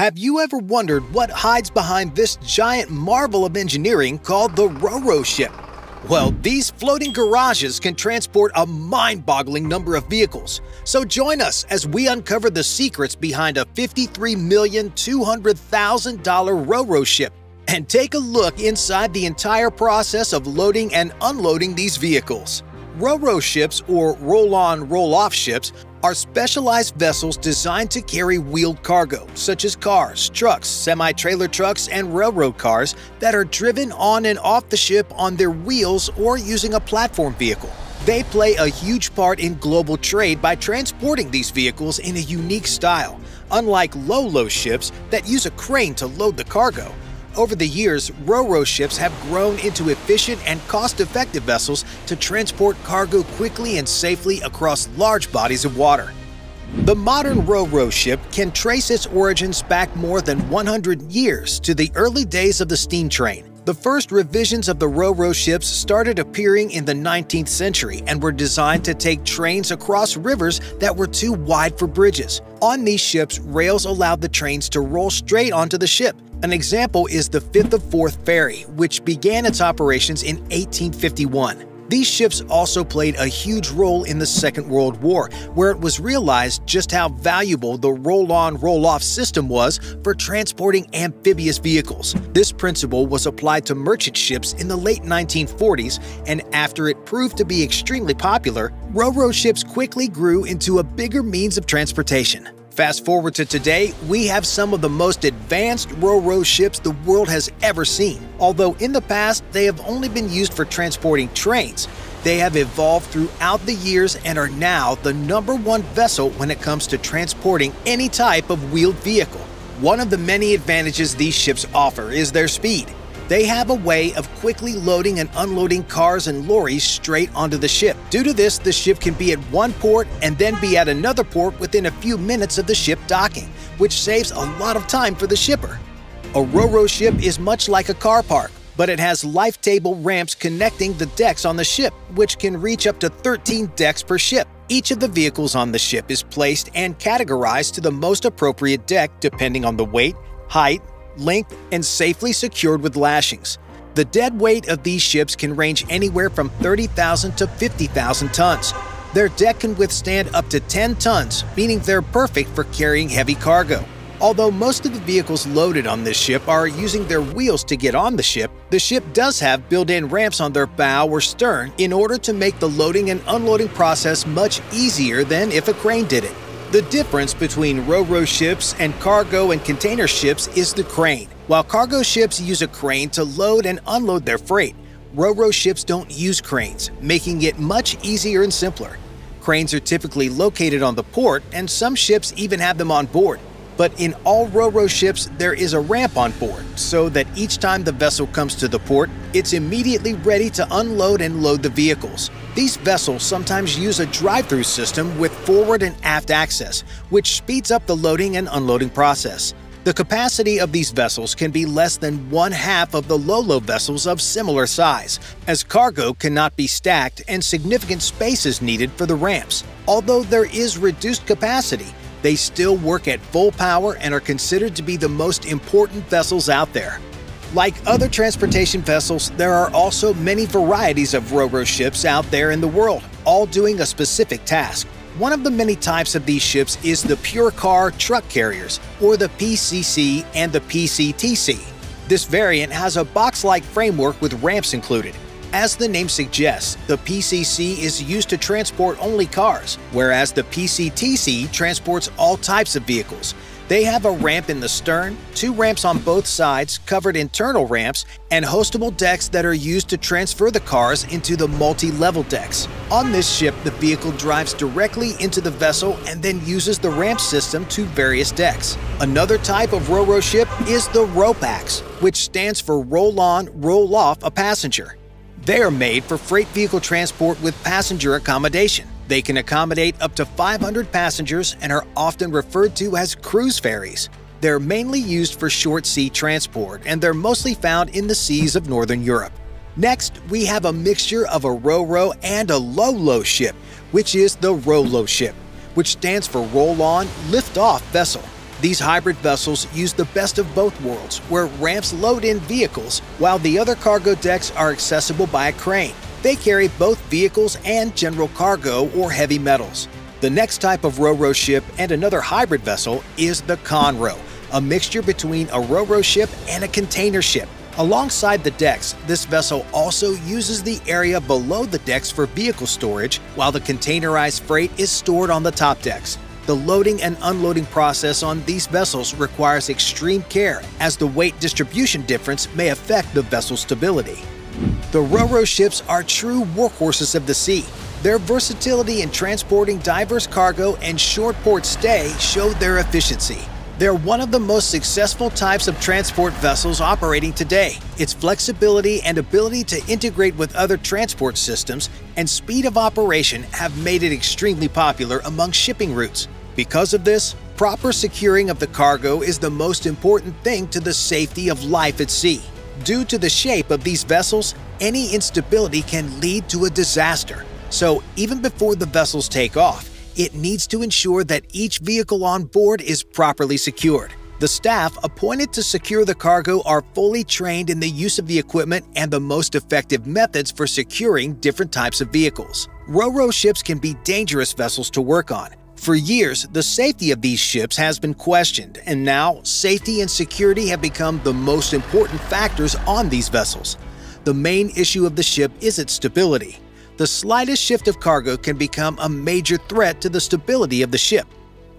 Have you ever wondered what hides behind this giant marvel of engineering called the Ro-Ro ship? Well, these floating garages can transport a mind-boggling number of vehicles. So join us as we uncover the secrets behind a $53,200,000 Ro-Ro ship and take a look inside the entire process of loading and unloading these vehicles. Ro-Ro ships, or roll-on, roll-off ships, are specialized vessels designed to carry wheeled cargo, such as cars, trucks, semi-trailer trucks, and railroad cars that are driven on and off the ship on their wheels or using a platform vehicle. They play a huge part in global trade by transporting these vehicles in a unique style, unlike Lo-Lo ships that use a crane to load the cargo. Over the years, Ro-Ro ships have grown into efficient and cost-effective vessels to transport cargo quickly and safely across large bodies of water. The modern Ro-Ro ship can trace its origins back more than 100 years to the early days of the steam train. The first revisions of the Ro-Ro ships started appearing in the 19th century and were designed to take trains across rivers that were too wide for bridges. On these ships, rails allowed the trains to roll straight onto the ship, an example is the Firth of Forth Ferry, which began its operations in 1851. These ships also played a huge role in the Second World War, where it was realized just how valuable the roll-on, roll-off system was for transporting amphibious vehicles. This principle was applied to merchant ships in the late 1940s, and after it proved to be extremely popular, Ro-Ro ships quickly grew into a bigger means of transportation. Fast forward to today, we have some of the most advanced Ro-Ro ships the world has ever seen. Although in the past, they have only been used for transporting trains, they have evolved throughout the years and are now the number one vessel when it comes to transporting any type of wheeled vehicle. One of the many advantages these ships offer is their speed. They have a way of quickly loading and unloading cars and lorries straight onto the ship. Due to this, the ship can be at one port and then be at another port within a few minutes of the ship docking, which saves a lot of time for the shipper. A Ro-Ro ship is much like a car park, but it has liftable ramps connecting the decks on the ship, which can reach up to 13 decks per ship. Each of the vehicles on the ship is placed and categorized to the most appropriate deck depending on the weight, height, length, and safely secured with lashings. The dead weight of these ships can range anywhere from 30,000 to 50,000 tons. Their deck can withstand up to 10 tons, meaning they're perfect for carrying heavy cargo. Although most of the vehicles loaded on this ship are using their wheels to get on the ship, the ship does have built-in ramps on their bow or stern in order to make the loading and unloading process much easier than if a crane did it. The difference between Ro-Ro ships and cargo and container ships is the crane. While cargo ships use a crane to load and unload their freight, Ro-Ro ships don't use cranes, making it much easier and simpler. Cranes are typically located on the port, and some ships even have them on board. But in all Ro-Ro ships, there is a ramp on board, so that each time the vessel comes to the port, it's immediately ready to unload and load the vehicles. These vessels sometimes use a drive-through system with forward and aft access, which speeds up the loading and unloading process. The capacity of these vessels can be less than one half of the Lolo vessels of similar size, as cargo cannot be stacked and significant space is needed for the ramps. Although there is reduced capacity, they still work at full power and are considered to be the most important vessels out there. Like other transportation vessels, there are also many varieties of Ro-Ro ships out there in the world, all doing a specific task. One of the many types of these ships is the Pure Car Truck Carriers, or the PCC and the PCTC. This variant has a box-like framework with ramps included. As the name suggests, the PCC is used to transport only cars, whereas the PCTC transports all types of vehicles, they have a ramp in the stern, two ramps on both sides, covered internal ramps, and hoistable decks that are used to transfer the cars into the multi-level decks. On this ship, the vehicle drives directly into the vessel and then uses the ramp system to various decks. Another type of Ro-Ro ship is the RoPax, which stands for Roll On, Roll Off a Passenger. They are made for freight vehicle transport with passenger accommodation. They can accommodate up to 500 passengers and are often referred to as cruise ferries. They're mainly used for short sea transport and they're mostly found in the seas of Northern Europe. Next, we have a mixture of a Ro-Ro and a Lo-Lo ship, which is the Ro-Lo ship, which stands for Roll-On Lift-Off Vessel. These hybrid vessels use the best of both worlds, where ramps load in vehicles, while the other cargo decks are accessible by a crane. They carry both vehicles and general cargo or heavy metals. The next type of RoRo ship and another hybrid vessel is the Conro, a mixture between a RoRo ship and a container ship. Alongside the decks, this vessel also uses the area below the decks for vehicle storage, while the containerized freight is stored on the top decks. The loading and unloading process on these vessels requires extreme care as the weight distribution difference may affect the vessel's stability. The RoRo ships are true workhorses of the sea. Their versatility in transporting diverse cargo and short port stay show their efficiency. They're one of the most successful types of transport vessels operating today. Its flexibility and ability to integrate with other transport systems and speed of operation have made it extremely popular among shipping routes. Because of this, proper securing of the cargo is the most important thing to the safety of life at sea. Due to the shape of these vessels, any instability can lead to a disaster. So even before the vessels take off, it needs to ensure that each vehicle on board is properly secured. The staff appointed to secure the cargo are fully trained in the use of the equipment and the most effective methods for securing different types of vehicles. Ro-Ro ships can be dangerous vessels to work on. For years, the safety of these ships has been questioned, and now safety and security have become the most important factors on these vessels. The main issue of the ship is its stability the slightest shift of cargo can become a major threat to the stability of the ship.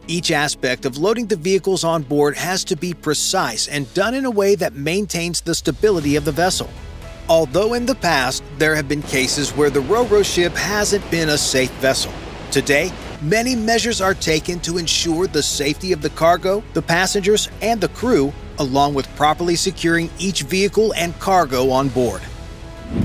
Each aspect of loading the vehicles on board has to be precise and done in a way that maintains the stability of the vessel. Although in the past there have been cases where the RoRo ship hasn't been a safe vessel, today many measures are taken to ensure the safety of the cargo, the passengers, and the crew, along with properly securing each vehicle and cargo on board.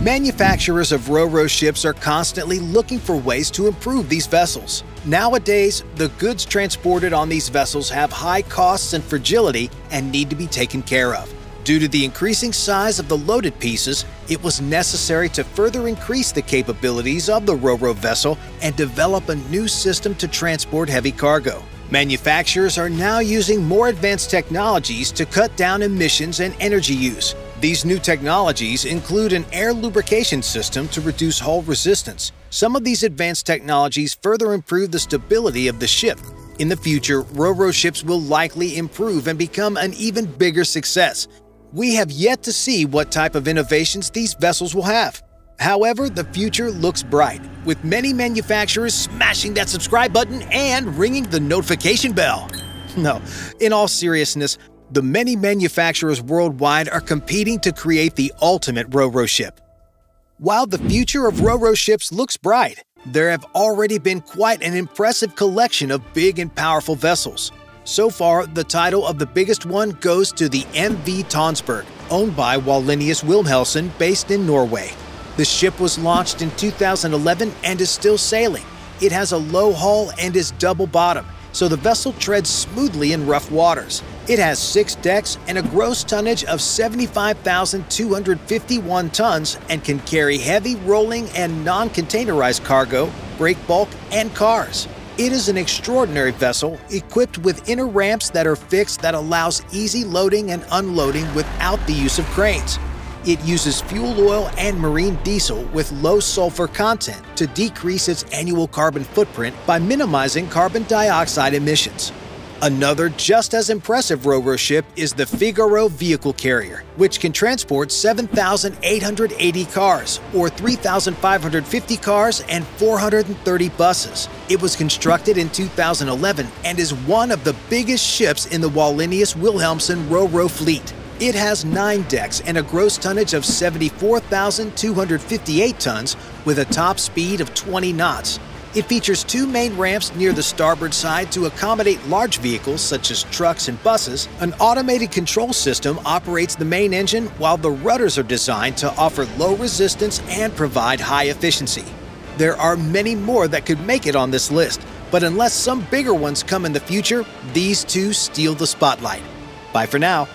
Manufacturers of RoRo ships are constantly looking for ways to improve these vessels. Nowadays, the goods transported on these vessels have high costs and fragility and need to be taken care of. Due to the increasing size of the loaded pieces, it was necessary to further increase the capabilities of the RoRo vessel and develop a new system to transport heavy cargo. Manufacturers are now using more advanced technologies to cut down emissions and energy use. These new technologies include an air lubrication system to reduce hull resistance. Some of these advanced technologies further improve the stability of the ship. In the future, RoRo ships will likely improve and become an even bigger success. We have yet to see what type of innovations these vessels will have. However, the future looks bright, with many manufacturers smashing that subscribe button and ringing the notification bell. No, in all seriousness, the many manufacturers worldwide are competing to create the ultimate RoRo ship. While the future of RoRo ships looks bright, there have already been quite an impressive collection of big and powerful vessels. So far, the title of the biggest one goes to the MV Tonsberg, owned by Wallenius Wilhelmsen based in Norway. The ship was launched in 2011 and is still sailing. It has a low hull and is double bottom, so the vessel treads smoothly in rough waters. It has six decks and a gross tonnage of 75,251 tons and can carry heavy rolling and non-containerized cargo, break bulk, and cars. It is an extraordinary vessel equipped with inner ramps that are fixed that allows easy loading and unloading without the use of cranes. It uses fuel oil and marine diesel with low sulfur content to decrease its annual carbon footprint by minimizing carbon dioxide emissions. Another just as impressive RoRo ship is the Figaro Vehicle Carrier, which can transport 7,880 cars, or 3,550 cars and 430 buses. It was constructed in 2011 and is one of the biggest ships in the Wallenius Wilhelmsen RoRo fleet. It has nine decks and a gross tonnage of 74,258 tons with a top speed of 20 knots. It features two main ramps near the starboard side to accommodate large vehicles such as trucks and buses. An automated control system operates the main engine while the rudders are designed to offer low resistance and provide high efficiency. There are many more that could make it on this list, but unless some bigger ones come in the future, these two steal the spotlight. Bye for now.